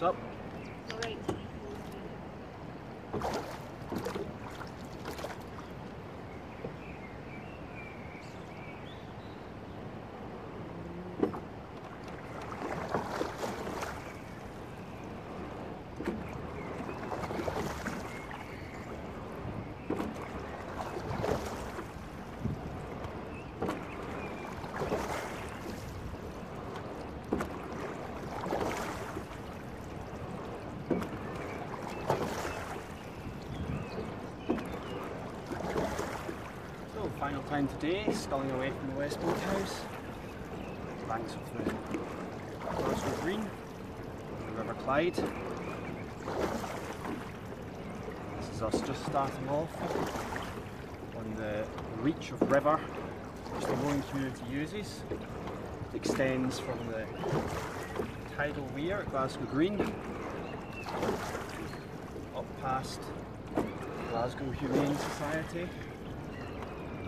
What's up? So, final time today, sculling away from the West Boat House. Banks of the Glasgow Green, the River Clyde. This is us just starting off on the reach of river which the rowing community uses. It extends from the tidal weir at Glasgow Green up past Glasgow Humane Society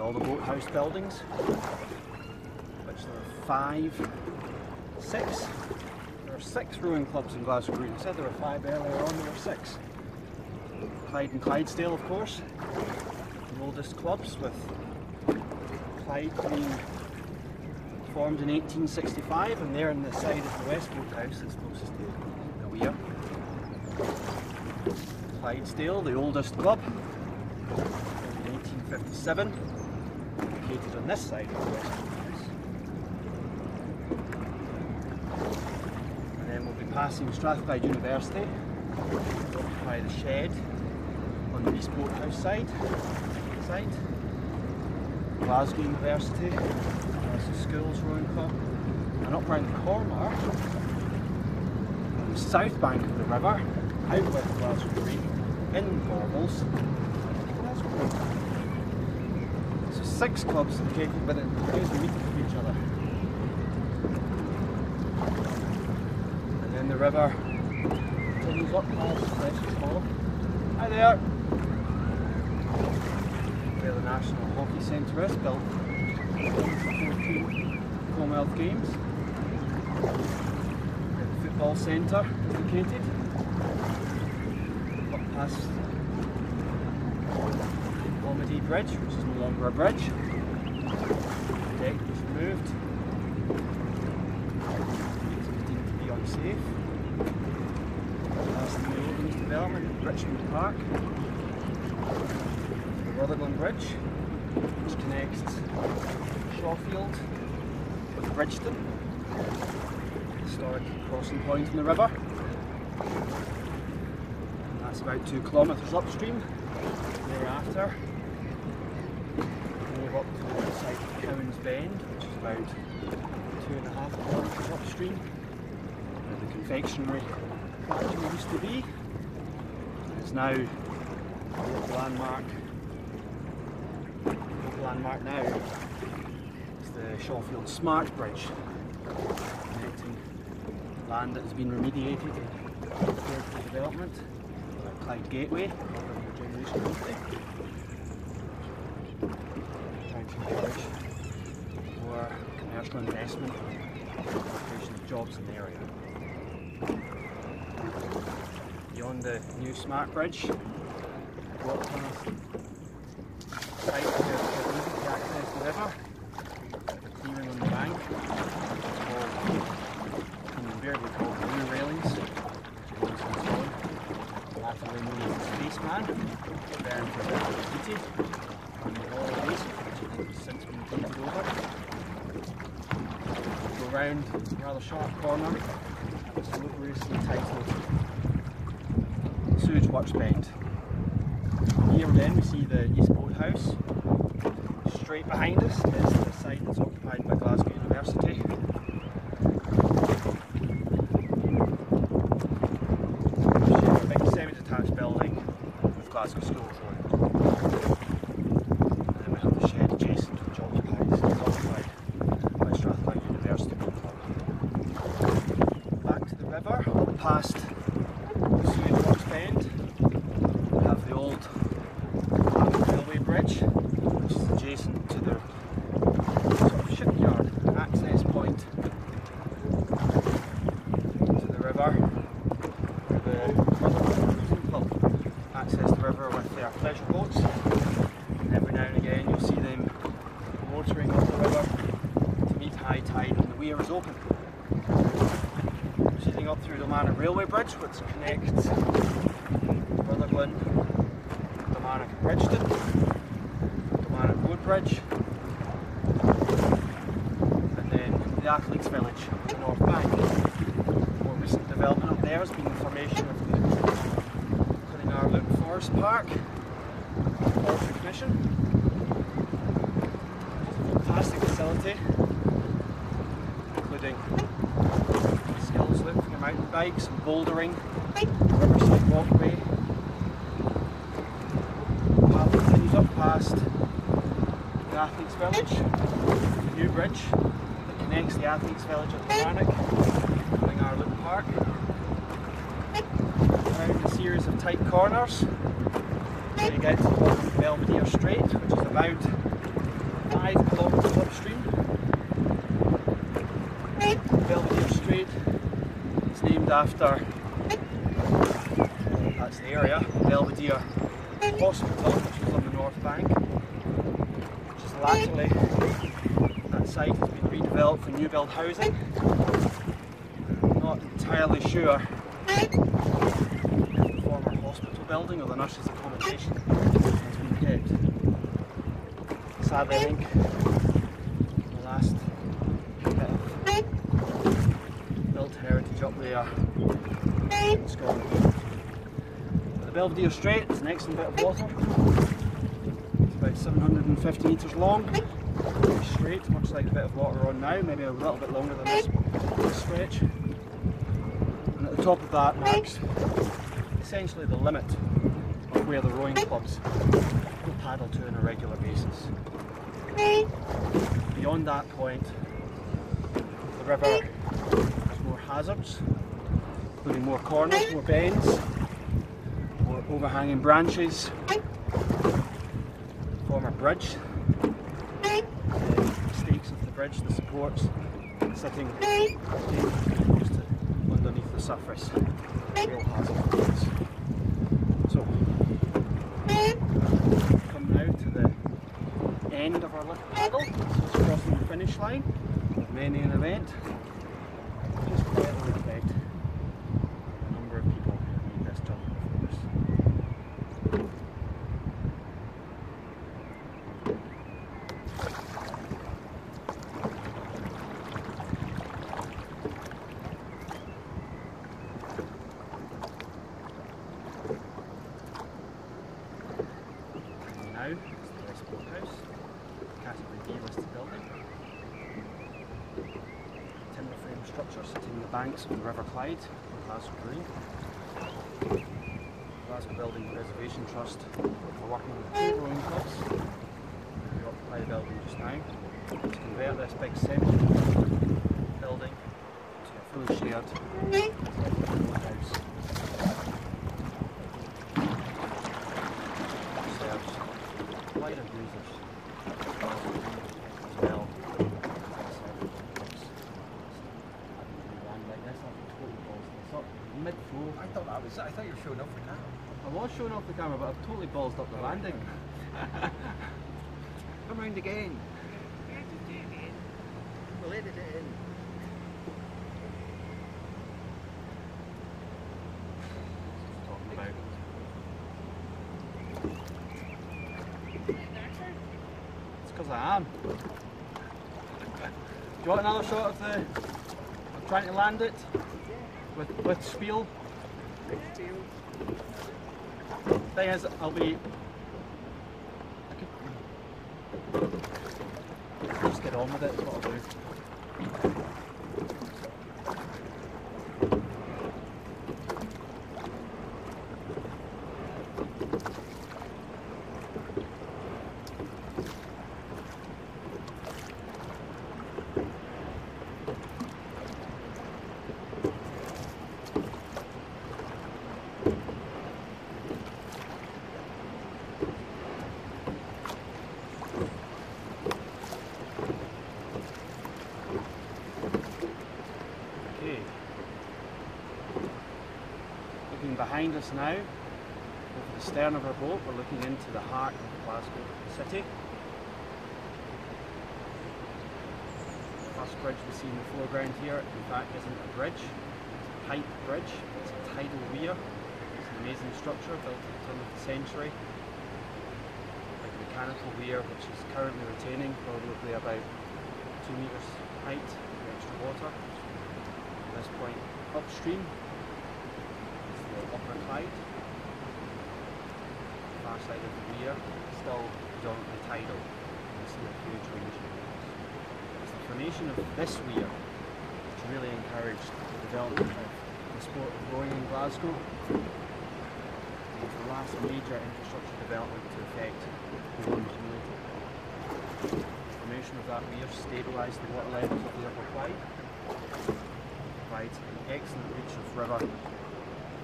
all the boathouse buildings, which there are five, six. There are six rowing clubs in Glasgow Green. I said there were five earlier on, there were six. Clyde and Clydesdale, of course, the oldest clubs, with Clyde being formed in 1865, and there on the side of the West Boathouse that's closest to the weir. Clydesdale, the oldest club, in 1857 located on this side of the West House. And then we'll be passing Strathclyde University, occupy the shed on the East Boathouse side, side. Glasgow University, Glasgow Schools Rowing Club, and up round the corner, on the south bank of the river, out with Glasgow Green, in Baubles, Glasgow Six clubs located within a thousand metres of each other. And then the river continues up past Fleshers Haugh. Hi there! Where the National Hockey Centre is, built for 14 Commonwealth Games. The Football Centre is located. Up past Polmadie Bridge, which is no longer a bridge. The deck was removed. It was deemed to be unsafe. Past the Wilderness Development at Richmond Park. The Rutherglen Bridge, which connects Shawfield with Bridgeton. Historic crossing point in the river. And that's about two kilometres upstream. Thereafter, move up to Cowan's Bend, which is about two and a half kilometres upstream, where the confectionery factory used to be. It's now a landmark. Landmark now is the Shawfield Smart Bridge, connecting land that has been remediated and prepared for development. Clyde Gateway, Generation Company. Trying to encourage more commercial investment. And creation of jobs in the area. Beyond the new smart bridge, past site to easy access the river, clearing on the bank, called, invariably called blue railings, which is installed, latterly known as the Spaceman, burned for the heated, and the oil waste, which has since been painted over. Round rather sharp corner, it's laboriously titled Sewage Works Bend. Here then we see the East Boat House. Straight behind us is the site that's occupied by Glasgow University. past the sewage box bend, we have the old railway bridge, which is adjacent to the sort of shipyard access point to the river, where the cruising club access the river with their pleasure boats. Every now and again you'll see them motoring up the river to meet high tide when the weir is open. Proceeding up through Railway Bridge, which connects Rutherglen, Dalmarnock and Bridgeton, Dalmarnock Road Bridge, and then the Athletes Village on the North Bank. More recent development up there has been the formation of the Cuningar Forest Park, Forestry Commission. Loop for your mountain bikes and bouldering, riverside walkway. Path continues up past the Athletes Village, the new bridge that connects the Athletes Village at Loop Park. Around a series of tight corners, you get to the Belvidere Strait, which is about 5 kilometres upstream. Belvidere Strait is named after, that's the area, Belvidere Hospital, which is on the north bank, which is latterly, that site has been redeveloped for new build housing. Not entirely sure the former hospital building or the nurses accommodation has been kept. Sadly, I think the last bit of up there Scotland. But the Belvidere Strait is an excellent bit of water. It's about 750 metres long. Very straight, much like the bit of water on now, maybe a little bit longer than this, this stretch. And at the top of that marks essentially the limit of where the rowing clubs will paddle to on a regular basis. Beyond that point, the river hazards, including more corners, more bends, more overhanging branches, former bridge, the stakes of the bridge, the supports, sitting underneath the surface, real hazard for. So, come now to the end of our little paddle, so it's crossing the finish line many an event. Just quietly reflect on the number of people who made this jump before us. And now, it's the West Boathouse, category B listed building. Timber frame structure sitting on the banks of the River Clyde Glasgow Green. Glasgow Building Preservation Trust are working with two rowing clubs who occupy the building just now to convert this big semi building to a fully shared boathouse. serves wider users as well. Mid-flow. I thought that. I thought you were showing off for that. I was showing off the camera, but I've totally ballsed up the landing. Come round again. We'll edit it in. Talking about. It's because I am. Do you want another shot of the of trying to land it with with spiel? Thing is, I'll be. I could just get on with it. Is what I'll do. Okay. Looking behind us now, over the stern of our boat, we're looking into the heart of Glasgow city. The first bridge we see in the foreground here, in fact, isn't a bridge, it's a pipe bridge, it's a tidal weir. It's an amazing structure built at the turn of the century. Like a mechanical weir which is currently retaining probably about two metres height of extra water. At this point upstream Upper Clyde. Far side of the weir, still predominantly tidal. You see a huge range of. It's the formation of this weir which really encouraged the development of the sport of rowing in Glasgow. It was the last major infrastructure development to affect the Rowing community. The formation of that weir stabilised the water levels of the Upper Clyde, provides an excellent reach of river,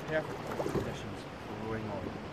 perfect conditions rowing on.